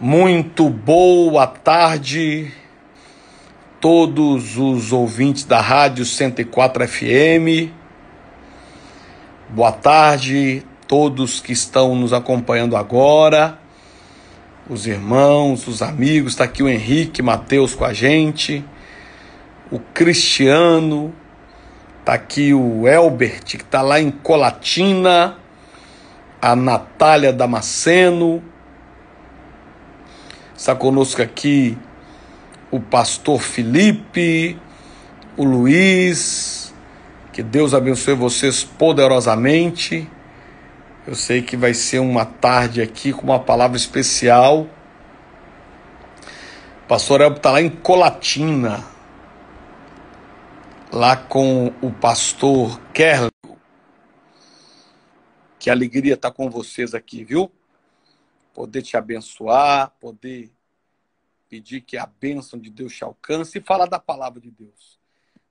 Muito boa tarde, todos os ouvintes da Rádio 104 FM. Boa tarde, todos que estão nos acompanhando agora, os irmãos, os amigos. Está aqui o Henrique Mateus com a gente, o Cristiano, está aqui o Elbert, que está lá em Colatina, a Natália Damasceno Está conosco aqui o pastor Felipe, o Luiz. Que Deus abençoe vocês poderosamente. Eu sei que vai ser uma tarde aqui com uma palavra especial. O pastor Elbo está lá em Colatina, lá com o pastor Kerl. Que alegria estar com vocês aqui, viu? Poder te abençoar, poder pedir que a bênção de Deus te alcance e falar da palavra de Deus.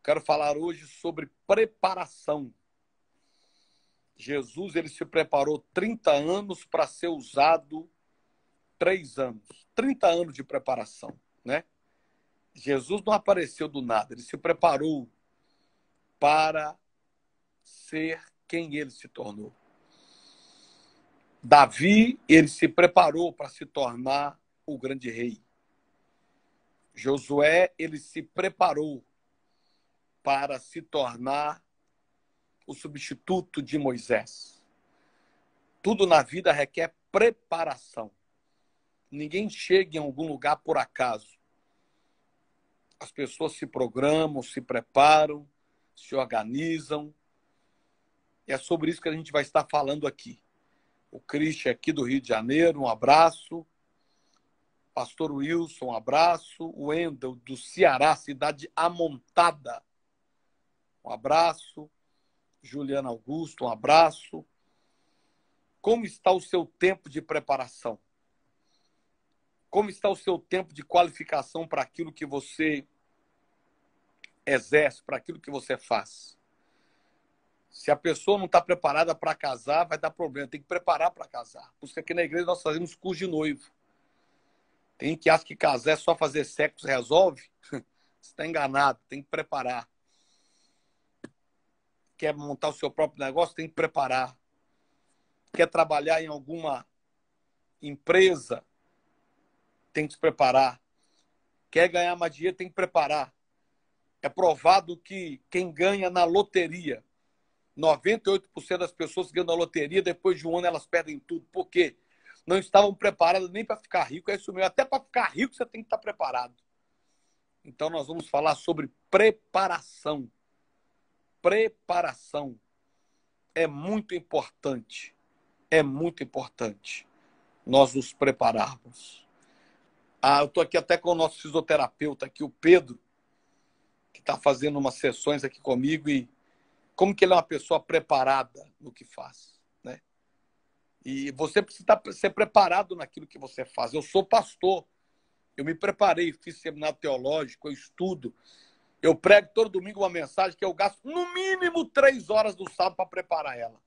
Quero falar hoje sobre preparação. Jesus ele se preparou 30 anos para ser usado três anos. 30 anos de preparação, né? Jesus não apareceu do nada, ele se preparou para ser quem ele se tornou. Davi, ele se preparou para se tornar o grande rei. Josué ele se preparou para se tornar o substituto de Moisés. Tudo na vida requer preparação. Ninguém chega em algum lugar por acaso. As pessoas se programam, se preparam, se organizam. E é sobre isso que a gente vai estar falando aqui. O Christian aqui do Rio de Janeiro, um abraço. Pastor Wilson, um abraço. O Wendel, do Ceará, cidade amontada. Um abraço. Juliana Augusto, um abraço. Como está o seu tempo de preparação? Como está o seu tempo de qualificação para aquilo que você exerce, para aquilo que você faz? Se a pessoa não está preparada para casar, vai dar problema. Tem que preparar para casar. Por isso que aqui na igreja nós fazemos curso de noivo. Tem que acha que casar é só fazer sexo resolve. Você está enganado, tem que preparar. Quer montar o seu próprio negócio, tem que preparar. Quer trabalhar em alguma empresa, tem que se preparar. Quer ganhar mais dinheiro, tem que preparar. É provado que quem ganha na loteria, 98% das pessoas que ganham na loteria, depois de um ano elas perdem tudo. Por quê? Não estavam preparados nem para ficar rico, é isso mesmo. Até para ficar rico você tem que estar preparado. Então nós vamos falar sobre preparação. Preparação é muito importante. É muito importante nós nos prepararmos. Ah, eu estou aqui até com o nosso fisioterapeuta aqui, o Pedro, que está fazendo umas sessões aqui comigo e como que ele é uma pessoa preparada no que faz. E você precisa ser preparado naquilo que você faz. Eu sou pastor. Eu me preparei, fiz seminário teológico, eu estudo. Eu prego todo domingo uma mensagem que eu gasto no mínimo três horas do sábado para preparar ela.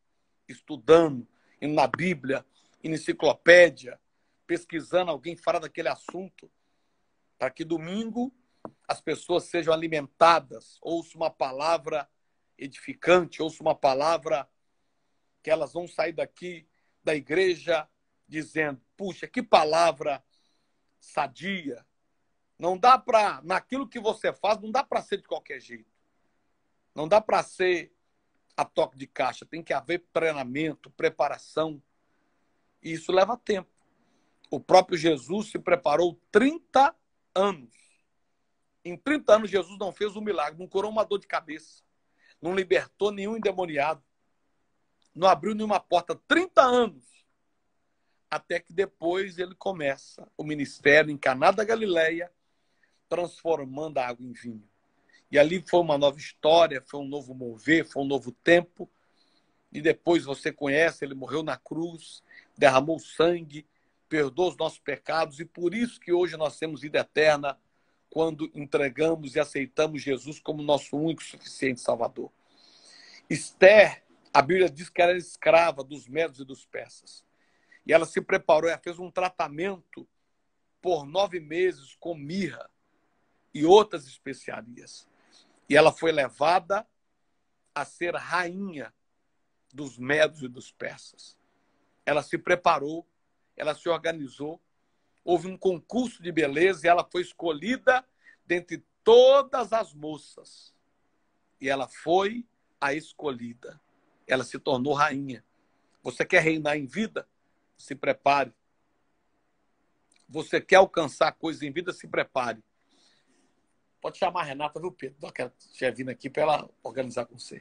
Estudando, indo na Bíblia, em enciclopédia, pesquisando alguém fora daquele assunto. Para que domingo as pessoas sejam alimentadas, ouça uma palavra edificante, ouça uma palavra que elas vão sair daqui da igreja dizendo: puxa, que palavra sadia. Não dá para, naquilo que você faz, não dá para ser de qualquer jeito. Não dá para ser a toque de caixa. Tem que haver treinamento, preparação. E isso leva tempo. O próprio Jesus se preparou 30 anos. Em 30 anos, Jesus não fez um milagre, não curou uma dor de cabeça, não libertou nenhum endemoniado, não abriu nenhuma porta 30 anos. Até que depois ele começa o ministério em Caná da Galileia, transformando a água em vinho. E ali foi uma nova história, foi um novo mover, foi um novo tempo. E depois você conhece, ele morreu na cruz, derramou sangue, perdoou os nossos pecados, e por isso que hoje nós temos vida eterna quando entregamos e aceitamos Jesus como nosso único suficiente Salvador. Esther a Bíblia diz que ela era escrava dos medos e dos persas. E ela se preparou, ela fez um tratamento por nove meses com mirra e outras especiarias. E ela foi levada a ser rainha dos medos e dos persas. Ela se preparou, ela se organizou, houve um concurso de beleza e ela foi escolhida dentre todas as moças. E ela foi a escolhida. Ela se tornou rainha. Você quer reinar em vida? Se prepare. Você quer alcançar coisas em vida? Se prepare. Pode chamar a Renata, viu, Pedro? Ela quer vindo aqui para ela organizar com você.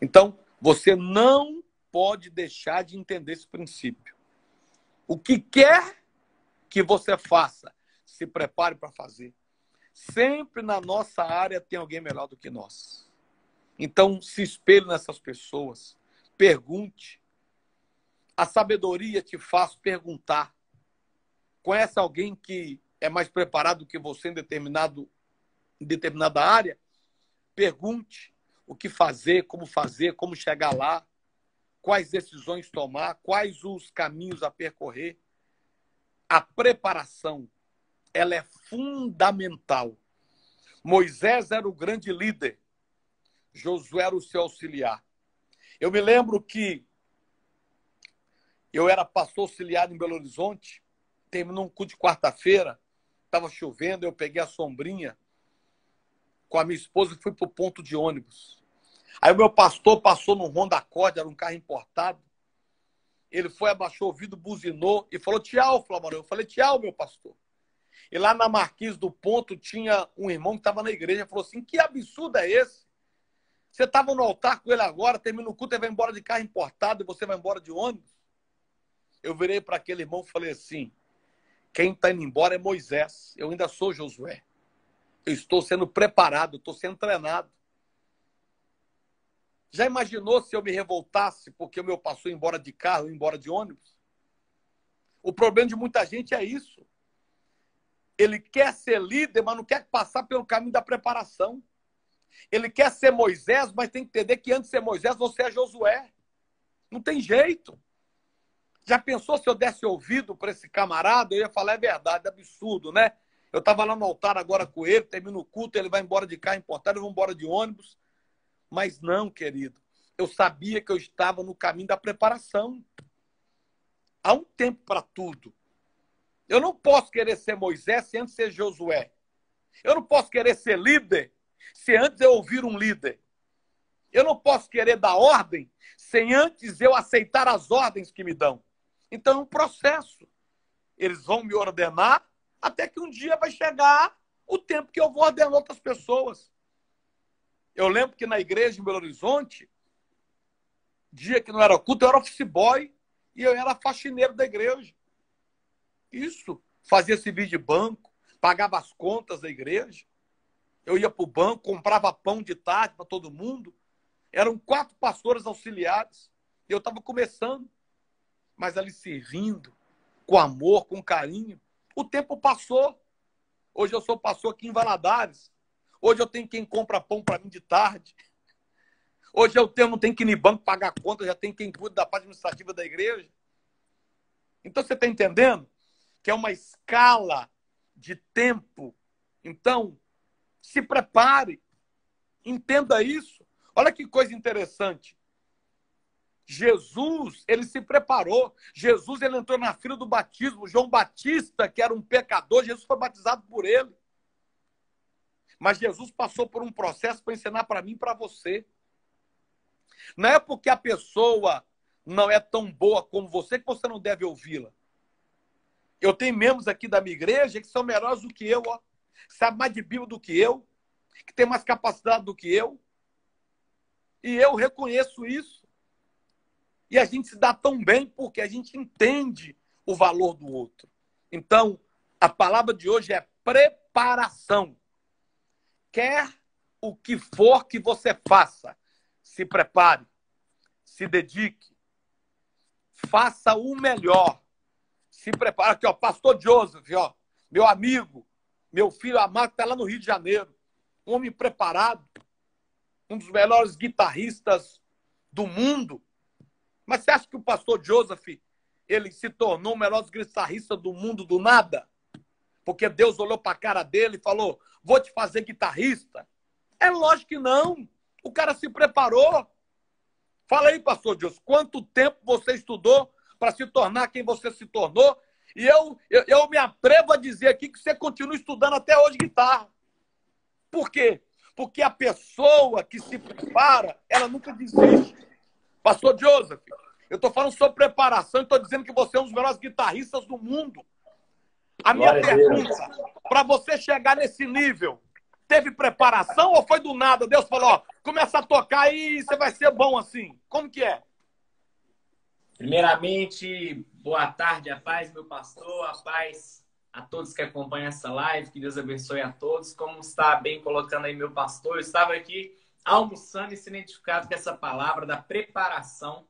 Então, você não pode deixar de entender esse princípio. O que quer que você faça, se prepare para fazer. Sempre na nossa área tem alguém melhor do que nós. Então, se espelhe nessas pessoas. Pergunte. A sabedoria te faz perguntar. Conhece alguém que é mais preparado que você em, determinado, em determinada área? Pergunte o que fazer, como fazer, como chegar lá, quais decisões tomar, quais os caminhos a percorrer. A preparação, ela é fundamental. Moisés era o grande líder, Josué era o seu auxiliar. Eu me lembro que eu era pastor auxiliar em Belo Horizonte, terminou um culto de quarta-feira, estava chovendo, eu peguei a sombrinha com a minha esposa e fui para o ponto de ônibus. Aí o meu pastor passou no Honda Accord, era um carro importado. Ele foi, abaixou o vidro, buzinou e falou: Tchau, Flamarão. Eu falei: Tchau, meu pastor. E lá na Marquise do Ponto tinha um irmão que estava na igreja. Falou assim: Que absurdo é esse? Você estava no altar com ele agora, termina o culto, ele vai embora de carro importado e você vai embora de ônibus. Eu virei para aquele irmão e falei assim: quem está indo embora é Moisés. Eu ainda sou Josué. Eu estou sendo preparado, estou sendo treinado. Já imaginou se eu me revoltasse porque o meu passou embora de carro, embora de ônibus? O problema de muita gente é isso. Ele quer ser líder, mas não quer passar pelo caminho da preparação. Ele quer ser Moisés, mas tem que entender que antes de ser Moisés, você é Josué. Não tem jeito. Já pensou se eu desse ouvido para esse camarada? Eu ia falar, é verdade, é absurdo, né? Eu estava lá no altar agora com ele, termina o culto, ele vai embora de carro importado, eu vou embora de ônibus. Mas não, querido. Eu sabia que eu estava no caminho da preparação. Há um tempo para tudo. Eu não posso querer ser Moisés sem antes ser Josué. Eu não posso querer ser líder se antes eu ouvir um líder. Eu não posso querer dar ordem sem antes eu aceitar as ordens que me dão. Então é um processo. Eles vão me ordenar até que um dia vai chegar o tempo que eu vou ordenar outras pessoas. Eu lembro que na igreja em Belo Horizonte, dia que não era culto, eu era office boy e eu era faxineiro da igreja. Isso. Fazia serviço de banco, pagava as contas da igreja. Eu ia para o banco, comprava pão de tarde para todo mundo. Eram quatro pastores auxiliares. E eu estava começando, mas ali servindo, com amor, com carinho. O tempo passou. Hoje eu sou pastor aqui em Valadares. Hoje eu tenho quem compra pão para mim de tarde. Hoje eu tenho, não tenho que ir no banco pagar conta, já tem quem cuida da parte administrativa da igreja. Então você está entendendo que é uma escala de tempo. Então, se prepare. Entenda isso. Olha que coisa interessante. Jesus, ele se preparou. Jesus, ele entrou na fila do batismo. João Batista, que era um pecador, Jesus foi batizado por ele. Mas Jesus passou por um processo para ensinar para mim e para você. Não é porque a pessoa não é tão boa como você que você não deve ouvi-la. Eu tenho membros aqui da minha igreja que são melhores do que eu, ó sabe mais de Bíblia do que eu, que tem mais capacidade do que eu. E eu reconheço isso. E a gente se dá tão bem porque a gente entende o valor do outro. Então, a palavra de hoje é preparação. Quer o que for que você faça, se prepare, se dedique, faça o melhor. Se prepare aqui, ó, pastor Joseph, ó, meu amigo, meu filho amado está lá no Rio de Janeiro. Um homem preparado. Um dos melhores guitarristas do mundo. Mas você acha que o pastor Joseph ele se tornou o melhor guitarrista do mundo do nada? porque Deus olhou para a cara dele e falou: Vou te fazer guitarrista. É lógico que não. O cara se preparou. Fala aí, pastor Deus, quanto tempo você estudou para se tornar quem você se tornou? E eu, eu, eu me atrevo a dizer aqui que você continua estudando até hoje guitarra. Por quê? Porque a pessoa que se prepara, ela nunca desiste. Pastor Joseph, eu estou falando sobre preparação e estou dizendo que você é um dos melhores guitarristas do mundo. A minha Glória pergunta, para você chegar nesse nível, teve preparação ou foi do nada? Deus falou, ó, começa a tocar e você vai ser bom assim. Como que é? Primeiramente, boa tarde, a paz, meu pastor, a paz a todos que acompanham essa live, que Deus abençoe a todos. Como está bem colocando aí meu pastor, eu estava aqui almoçando e sendo identificado com essa palavra da preparação.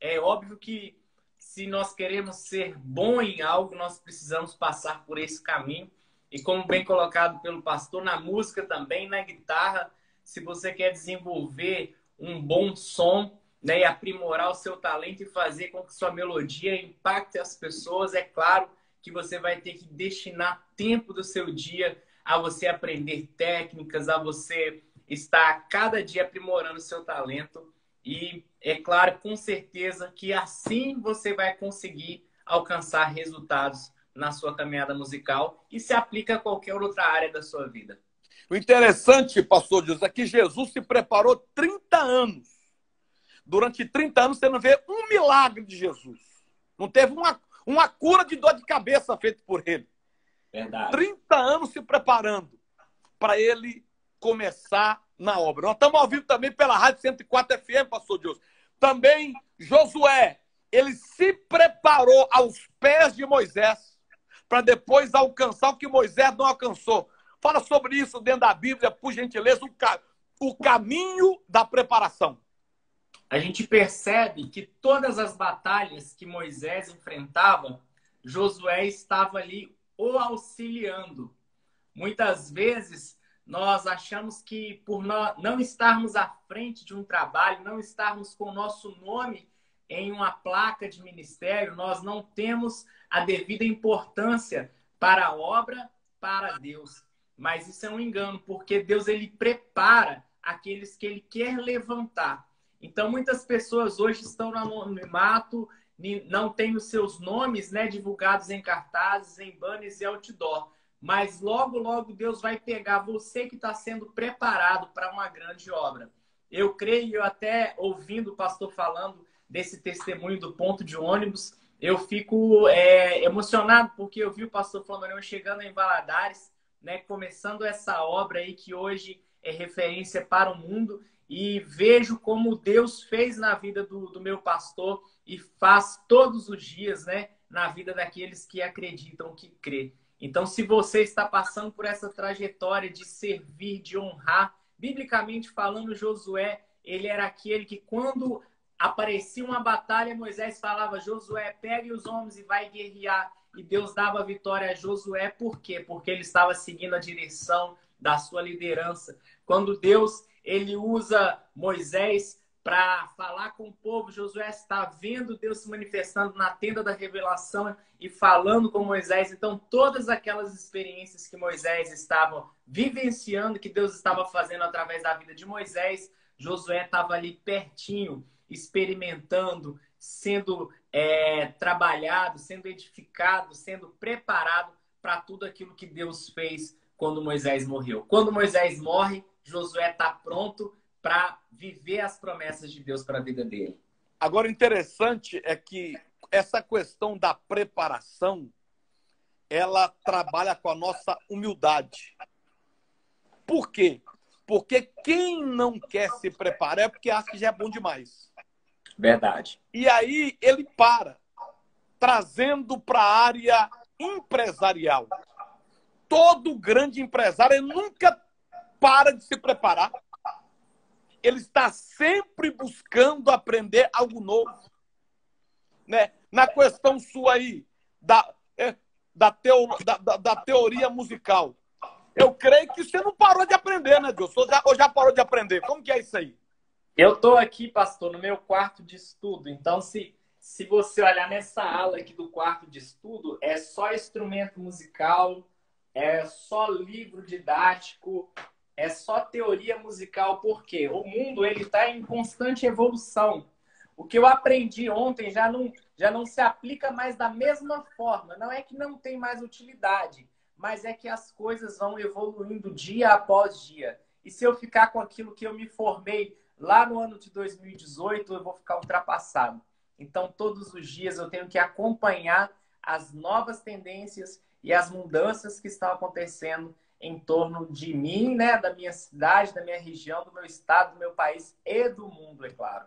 É óbvio que se nós queremos ser bom em algo, nós precisamos passar por esse caminho. E como bem colocado pelo pastor, na música também, na guitarra, se você quer desenvolver um bom som, né, e aprimorar o seu talento e fazer com que sua melodia impacte as pessoas, é claro que você vai ter que destinar tempo do seu dia a você aprender técnicas, a você estar cada dia aprimorando o seu talento. E é claro, com certeza, que assim você vai conseguir alcançar resultados na sua caminhada musical e se aplica a qualquer outra área da sua vida. O interessante, pastor Deus, é que Jesus se preparou 30 anos. Durante 30 anos você não vê um milagre de Jesus. Não teve uma, uma cura de dor de cabeça feita por ele. Verdade. 30 anos se preparando para ele começar na obra. Nós estamos ao vivo também pela Rádio 104 FM, pastor Deus. Também Josué, ele se preparou aos pés de Moisés para depois alcançar o que Moisés não alcançou. Fala sobre isso dentro da Bíblia, por gentileza, o, ca... o caminho da preparação. A gente percebe que todas as batalhas que Moisés enfrentava, Josué estava ali o auxiliando. Muitas vezes nós achamos que por não estarmos à frente de um trabalho, não estarmos com o nosso nome em uma placa de ministério, nós não temos a devida importância para a obra, para Deus. Mas isso é um engano, porque Deus ele prepara aqueles que ele quer levantar. Então muitas pessoas hoje estão no anonimato, não têm os seus nomes né, divulgados em cartazes, em banners e outdoor. Mas logo, logo Deus vai pegar você que está sendo preparado para uma grande obra. Eu creio, até ouvindo o pastor falando desse testemunho do ponto de ônibus, eu fico é, emocionado porque eu vi o pastor Flamarion chegando em Valadares, né, começando essa obra aí que hoje é referência para o mundo e vejo como Deus fez na vida do, do meu pastor e faz todos os dias, né, na vida daqueles que acreditam, que crê. Então, se você está passando por essa trajetória de servir, de honrar, biblicamente falando, Josué, ele era aquele que quando aparecia uma batalha, Moisés falava: Josué, pegue os homens e vai guerrear. E Deus dava vitória a Josué, por quê? Porque ele estava seguindo a direção da sua liderança. Quando Deus ele usa Moisés para falar com o povo, Josué está vendo Deus se manifestando na tenda da revelação e falando com Moisés. Então, todas aquelas experiências que Moisés estava vivenciando, que Deus estava fazendo através da vida de Moisés, Josué estava ali pertinho experimentando, sendo é, trabalhado, sendo edificado, sendo preparado para tudo aquilo que Deus fez quando Moisés morreu. Quando Moisés morre, Josué está pronto para viver as promessas de Deus para a vida dele. Agora, interessante é que essa questão da preparação, ela trabalha com a nossa humildade. Por quê? Porque quem não quer se preparar é porque acha que já é bom demais. Verdade. E aí ele para, trazendo para a área empresarial. Todo grande empresário nunca para de se preparar. Ele está sempre buscando aprender algo novo. Né? Na questão sua aí, da, é, da, teo, da, da, da, teoria musical. Eu creio que você não parou de aprender, né, Deus? Ou já, ou já parou de aprender? Como que é isso aí? Eu estou aqui, pastor, no meu quarto de estudo. Então, se, se você olhar nessa ala aqui do quarto de estudo, é só instrumento musical, é só livro didático, é só teoria musical, porque o mundo ele está em constante evolução. O que eu aprendi ontem já não, já não se aplica mais da mesma forma. Não é que não tem mais utilidade, mas é que as coisas vão evoluindo dia após dia. E se eu ficar com aquilo que eu me formei lá no ano de 2018, eu vou ficar ultrapassado. Então, todos os dias eu tenho que acompanhar as novas tendências e as mudanças que estão acontecendo em torno de mim, né, da minha cidade, da minha região, do meu estado, do meu país e do mundo, é claro.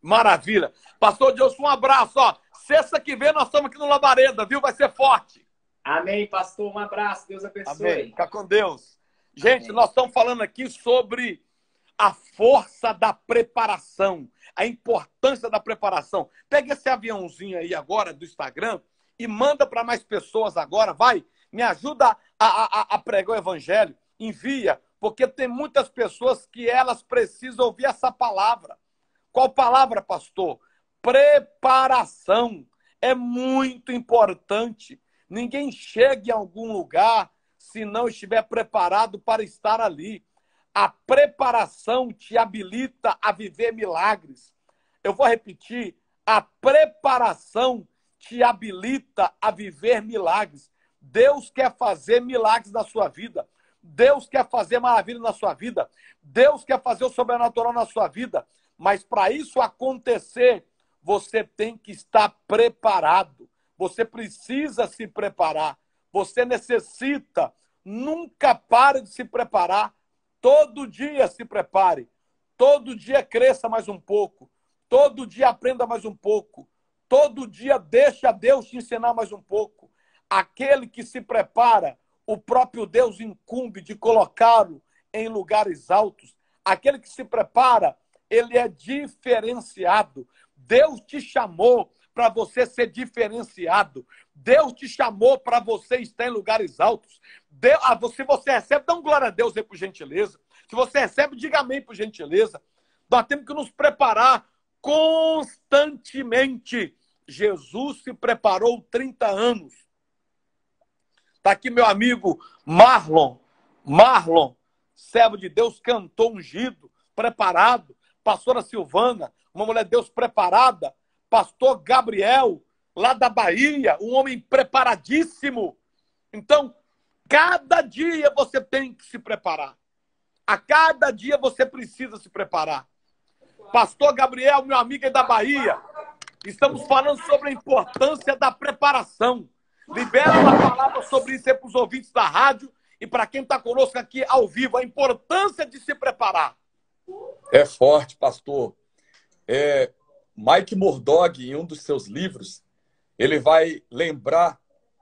Maravilha. Pastor Deus, um abraço. Ó. Sexta que vem nós estamos aqui no Labareda, viu? Vai ser forte. Amém, pastor. Um abraço. Deus abençoe. Amém. Fica com Deus. Gente, Amém. nós estamos falando aqui sobre a força da preparação, a importância da preparação. Pega esse aviãozinho aí agora do Instagram e manda para mais pessoas agora, vai. Me ajuda a, a, a pregar o evangelho. Envia, porque tem muitas pessoas que elas precisam ouvir essa palavra. Qual palavra, pastor? Preparação. É muito importante. Ninguém chega em algum lugar se não estiver preparado para estar ali. A preparação te habilita a viver milagres. Eu vou repetir: a preparação te habilita a viver milagres. Deus quer fazer milagres na sua vida. Deus quer fazer maravilha na sua vida. Deus quer fazer o sobrenatural na sua vida. Mas para isso acontecer, você tem que estar preparado. Você precisa se preparar. Você necessita. Nunca pare de se preparar. Todo dia se prepare. Todo dia cresça mais um pouco. Todo dia aprenda mais um pouco. Todo dia deixa Deus te ensinar mais um pouco. Aquele que se prepara, o próprio Deus incumbe de colocá-lo em lugares altos. Aquele que se prepara, ele é diferenciado. Deus te chamou para você ser diferenciado. Deus te chamou para você estar em lugares altos. Deus, ah, se você recebe, dá um glória a Deus aí por gentileza. Se você recebe, diga amém por gentileza. Nós temos que nos preparar constantemente. Jesus se preparou 30 anos. Está aqui meu amigo Marlon. Marlon, servo de Deus, cantou ungido, preparado pastora Silvana, uma mulher de Deus preparada, pastor Gabriel, lá da Bahia, um homem preparadíssimo. Então, cada dia você tem que se preparar. A cada dia você precisa se preparar. Pastor Gabriel, meu amigo é da Bahia, estamos falando sobre a importância da preparação. Libera uma palavra sobre isso aí para os ouvintes da rádio e para quem está conosco aqui ao vivo, a importância de se preparar. É forte, pastor. É, Mike Murdock, em um dos seus livros, ele vai lembrar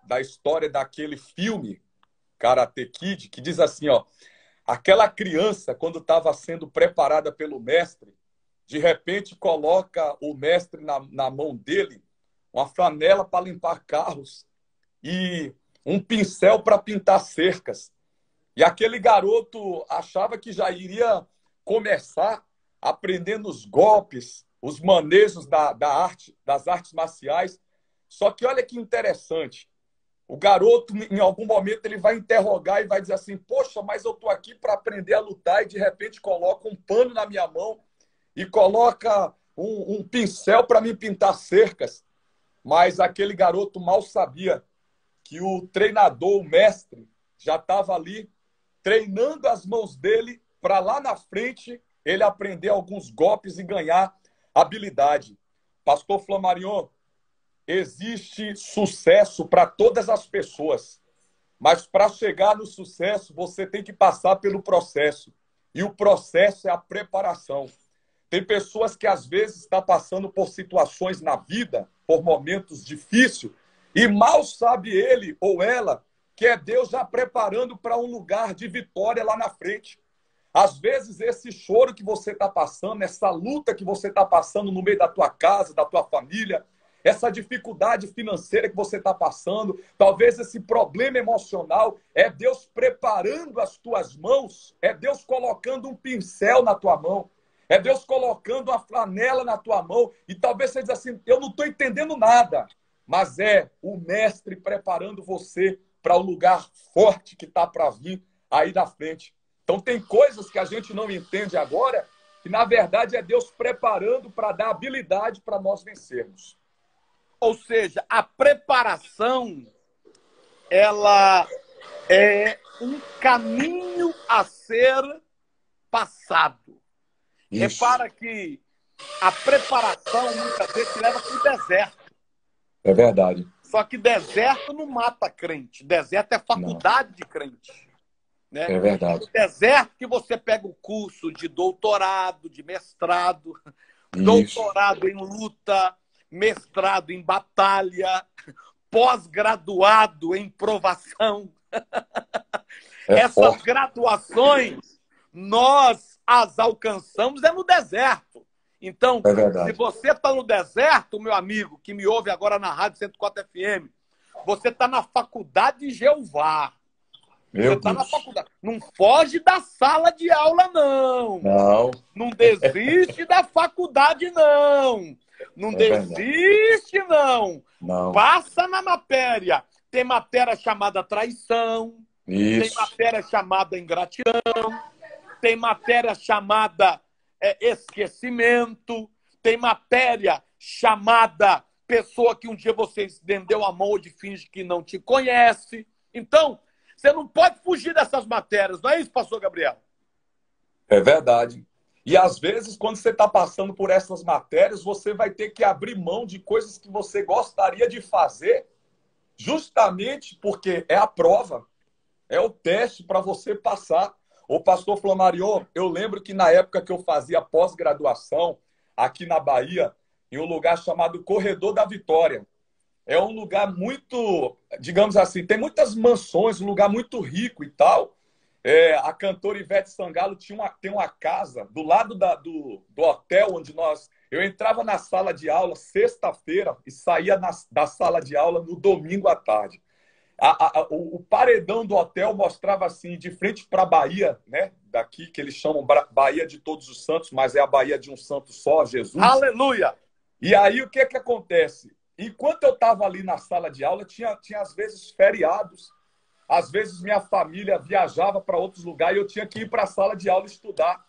da história daquele filme, Karate Kid, que diz assim, ó, aquela criança, quando estava sendo preparada pelo mestre, de repente coloca o mestre na, na mão dele uma flanela para limpar carros e um pincel para pintar cercas. E aquele garoto achava que já iria começar aprendendo os golpes, os manejos da, da arte, das artes marciais. Só que olha que interessante. O garoto, em algum momento, ele vai interrogar e vai dizer assim: Poxa, mas eu estou aqui para aprender a lutar, e de repente coloca um pano na minha mão e coloca um, um pincel para me pintar cercas. Mas aquele garoto mal sabia que o treinador, o mestre, já estava ali treinando as mãos dele para lá na frente ele aprender alguns golpes e ganhar habilidade. Pastor Flamarion, existe sucesso para todas as pessoas, mas para chegar no sucesso, você tem que passar pelo processo. E o processo é a preparação. Tem pessoas que às vezes estão passando por situações na vida, por momentos difíceis, e mal sabe ele ou ela que é Deus já preparando para um lugar de vitória lá na frente. Às vezes, esse choro que você está passando, essa luta que você está passando no meio da tua casa, da tua família, essa dificuldade financeira que você está passando, talvez esse problema emocional, é Deus preparando as tuas mãos, é Deus colocando um pincel na tua mão, é Deus colocando uma flanela na tua mão, e talvez você diz assim: eu não estou entendendo nada, mas é o Mestre preparando você para o lugar forte que está para vir aí na frente. Então, tem coisas que a gente não entende agora, que na verdade é Deus preparando para dar habilidade para nós vencermos. Ou seja, a preparação, ela é um caminho a ser passado. Isso. Repara que a preparação muitas vezes te leva para o deserto. É verdade. Só que deserto não mata crente. Deserto é faculdade não. de crente. Né? É verdade. Deserto que você pega o curso de doutorado, de mestrado, Isso. doutorado em luta, mestrado em batalha, pós-graduado em provação. É Essas forte. graduações nós as alcançamos é no deserto. Então, é se você está no deserto, meu amigo, que me ouve agora na Rádio 104 FM, você está na faculdade de Jeová. Meu você está na faculdade. Não foge da sala de aula, não. Não. Não desiste da faculdade, não. Não é desiste, não. Não. Passa na matéria. Tem matéria chamada traição. Isso. Tem matéria chamada ingratidão. Tem matéria chamada é, esquecimento, tem matéria chamada pessoa que um dia você estendeu a mão de finge que não te conhece. Então, você não pode fugir dessas matérias, não é isso, pastor Gabriel? É verdade. E às vezes, quando você está passando por essas matérias, você vai ter que abrir mão de coisas que você gostaria de fazer, justamente porque é a prova, é o teste para você passar. O pastor Flamarion, eu lembro que na época que eu fazia pós-graduação aqui na Bahia, em um lugar chamado Corredor da Vitória. É um lugar muito, digamos assim, tem muitas mansões, um lugar muito rico e tal. É, a cantora Ivete Sangalo tinha uma, tem uma casa do lado da, do, do hotel onde nós. Eu entrava na sala de aula sexta-feira e saía na, da sala de aula no domingo à tarde a, a, o, o, paredão do hotel mostrava assim, de frente para a Bahia, né? Daqui, que eles chamam Bahia de Todos os Santos, mas é a Bahia de um santo só, Jesus. Aleluia! E aí o que é que acontece? Enquanto eu estava ali na sala de aula, tinha, tinha às vezes feriados, às vezes minha família viajava para outros lugares e eu tinha que ir para a sala de aula estudar.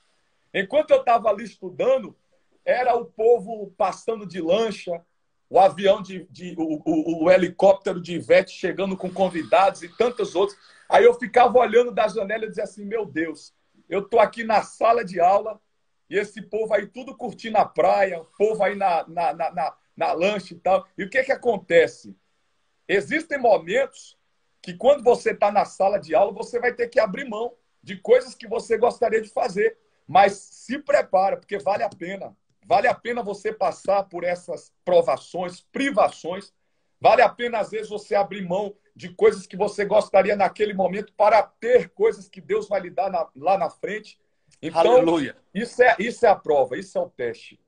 Enquanto eu estava ali estudando, era o povo passando de lancha, o avião de, de o, o, o, helicóptero de Ivete chegando com convidados e tantos outros. Aí eu ficava olhando da janela e dizia assim: Meu Deus, eu tô aqui na sala de aula e esse povo aí tudo curtindo a praia, o povo aí na, na, na, na, na lanche e tal. E o que, que acontece? Existem momentos que quando você está na sala de aula, você vai ter que abrir mão de coisas que você gostaria de fazer. Mas se prepara, porque vale a pena. Vale a pena você passar por essas provações, privações. Vale a pena, às vezes, você abrir mão de coisas que você gostaria naquele momento para ter coisas que Deus vai lhe dar na, lá na frente. Então, Aleluia. Isso, é, isso é a prova, isso é o teste.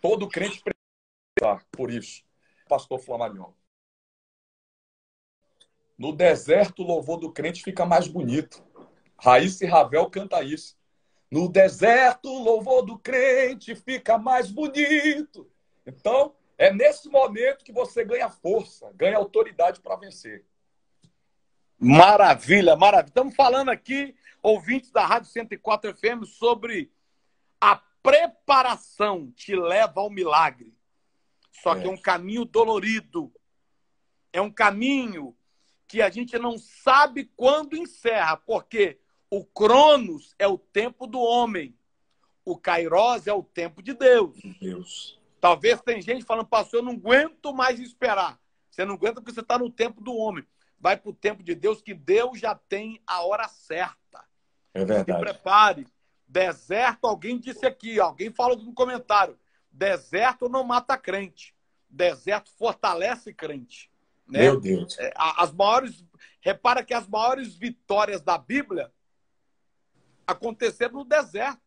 Todo crente precisa por isso. Pastor Flamarion. No deserto, o louvor do crente fica mais bonito. Raíssa e Ravel canta isso. No deserto, o louvor do crente fica mais bonito. Então, é nesse momento que você ganha força, ganha autoridade para vencer. Maravilha, maravilha. Estamos falando aqui, ouvintes da Rádio 104 FM, sobre a preparação te leva ao milagre. Só que é, é um caminho dolorido. É um caminho que a gente não sabe quando encerra, porque o Cronos é o tempo do homem. O Kairos é o tempo de Deus. Deus. Talvez tem gente falando, pastor, eu não aguento mais esperar. Você não aguenta porque você está no tempo do homem. Vai para o tempo de Deus, que Deus já tem a hora certa. É verdade. Se prepare. Deserto, alguém disse aqui, alguém falou no comentário. Deserto não mata crente. Deserto fortalece crente. Né? Meu Deus. É, as maiores. Repara que as maiores vitórias da Bíblia acontecer no deserto.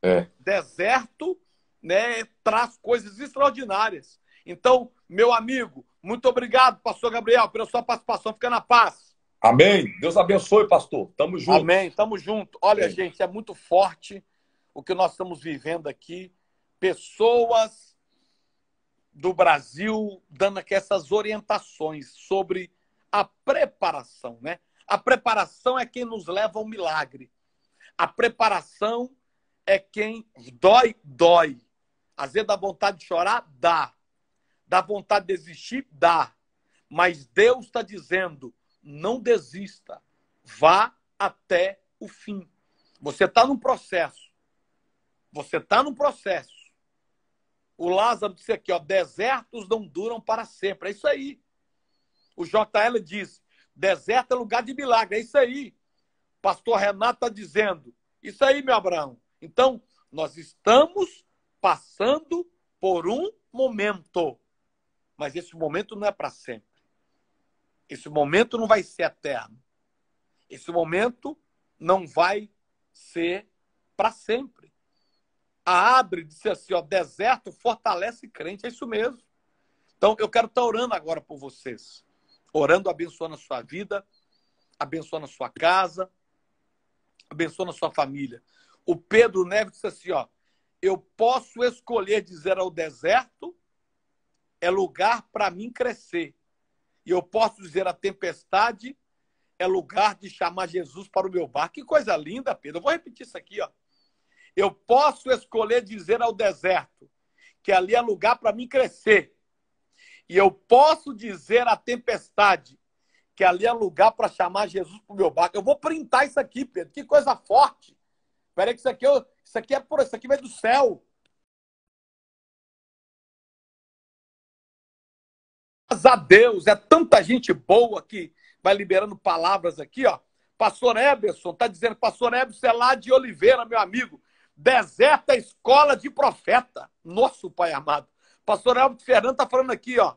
É. Deserto né, traz coisas extraordinárias. Então, meu amigo, muito obrigado, pastor Gabriel, pela sua participação. Fica na paz. Amém. Deus abençoe, pastor. Tamo junto. Amém. Tamo junto. Olha, Amém. gente, é muito forte o que nós estamos vivendo aqui. Pessoas do Brasil dando aqui essas orientações sobre a preparação, né? A preparação é quem nos leva ao milagre. A preparação é quem dói, dói. Às vezes dá vontade de chorar, dá. Dá vontade de desistir, dá. Mas Deus está dizendo: não desista. Vá até o fim. Você está num processo. Você está num processo. O Lázaro disse aqui, ó, desertos não duram para sempre. É isso aí. O JL diz, deserto é lugar de milagre. É isso aí. Pastor Renato está dizendo. Isso aí, meu Abraão. Então, nós estamos passando por um momento. Mas esse momento não é para sempre. Esse momento não vai ser eterno. Esse momento não vai ser para sempre. A Abre disse assim, ó, deserto fortalece crente. É isso mesmo. Então, eu quero estar orando agora por vocês. Orando, abençoando a sua vida, abençoando a sua casa, abençoando a sua família. O Pedro Neves disse assim, ó, eu posso escolher dizer ao deserto, é lugar para mim crescer. E eu posso dizer à tempestade, é lugar de chamar Jesus para o meu bar. Que coisa linda, Pedro. Eu vou repetir isso aqui, ó. Eu posso escolher dizer ao deserto que ali é lugar para mim crescer. E eu posso dizer à tempestade que ali é lugar para chamar Jesus para o meu barco. Eu vou printar isso aqui, Pedro. Que coisa forte. Espera que isso aqui, isso aqui é por isso aqui vem do céu. Graças a Deus, é tanta gente boa que vai liberando palavras aqui, ó. Pastor Eberson está dizendo, Pastor Eberson é lá de Oliveira, meu amigo deserta a escola de profeta. Nosso Pai amado. Pastor Elbert Fernando está falando aqui, ó.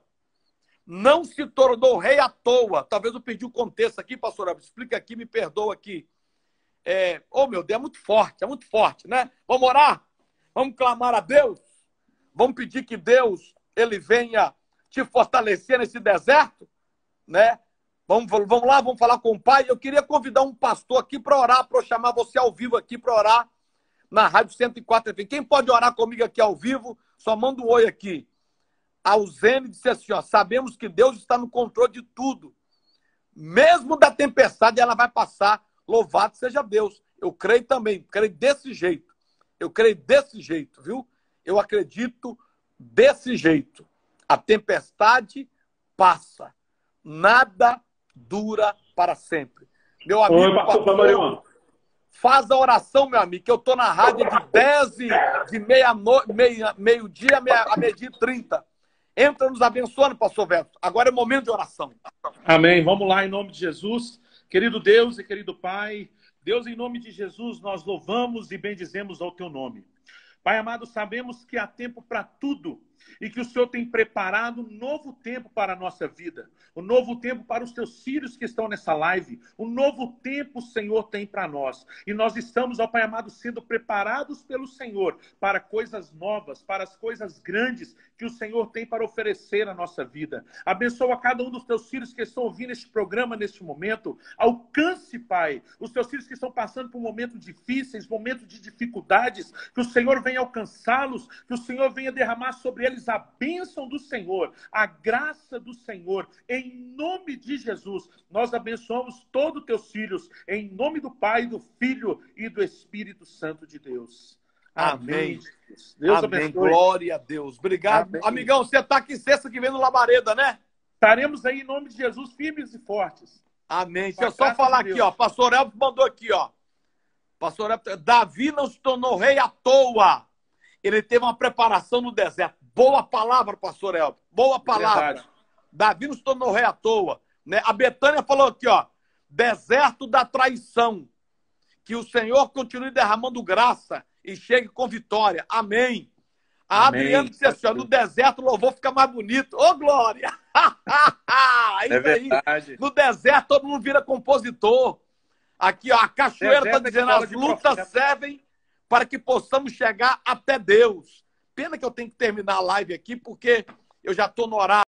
Não se tornou rei à toa. Talvez eu perdi o contexto aqui, pastor Elbert. Explica aqui, me perdoa aqui. É... Oh, meu Deus, é muito forte, é muito forte, né? Vamos orar? Vamos clamar a Deus? Vamos pedir que Deus, ele venha te fortalecer nesse deserto, né? Vamos, vamos lá, vamos falar com o Pai. Eu queria convidar um pastor aqui para orar, para chamar você ao vivo aqui para orar na Rádio 104 FM. Quem pode orar comigo aqui ao vivo, só manda um oi aqui. A Uzene disse assim: ó, sabemos que Deus está no controle de tudo. Mesmo da tempestade, ela vai passar. Louvado seja Deus. Eu creio também, creio desse jeito. Eu creio desse jeito, viu? Eu acredito desse jeito. A tempestade passa. Nada dura para sempre. Meu amigo, Oi, pastor, pastor, Faz a oração, meu amigo, que eu estou na rádio de 10 de meia-dia, meia, meio dia, meia, a meio-dia e 30. Entra nos abençoando, pastor Veto. Agora é momento de oração. Amém. Vamos lá, em nome de Jesus. Querido Deus e querido Pai, Deus, em nome de Jesus, nós louvamos e bendizemos ao teu nome. Pai amado, sabemos que há tempo para tudo e que o Senhor tem preparado um novo tempo para a nossa vida, um novo tempo para os teus filhos que estão nessa live, um novo tempo o Senhor tem para nós. E nós estamos, ó Pai amado, sendo preparados pelo Senhor para coisas novas, para as coisas grandes que o Senhor tem para oferecer à nossa vida. Abençoa cada um dos teus filhos que estão ouvindo este programa neste momento. Alcance, Pai, os teus filhos que estão passando por momentos difíceis, momentos de dificuldades, que o Senhor venha alcançá-los, que o Senhor venha derramar sobre eles eles a bênção do Senhor, a graça do Senhor, em nome de Jesus. Nós abençoamos todos os teus filhos, em nome do Pai, do Filho e do Espírito Santo de Deus. Amém. Deus Amém. abençoe. Glória a Deus. Obrigado. Amém. Amigão, você está aqui sexta que vem no Labareda, né? Estaremos aí em nome de Jesus, firmes e fortes. Amém. Deixa eu só falar aqui, ó. Pastor Elvis mandou aqui, ó. Pastor Elvis, Davi não se tornou rei à toa. Ele teve uma preparação no deserto. Boa palavra, pastor Elton. Boa palavra. Verdade. Davi não se tornou rei à toa. Né? A Betânia falou aqui, ó. Deserto da traição. Que o Senhor continue derramando graça e chegue com vitória. Amém. A Amém. Adriana disse assim: ó, no deserto o louvor fica mais bonito. Ô, Glória! é verdade. Aí, no deserto todo mundo vira compositor. Aqui, ó, a Cachoeira está dizendo: as lutas servem para que possamos chegar até Deus. Pena que eu tenho que terminar a live aqui, porque eu já estou no horário.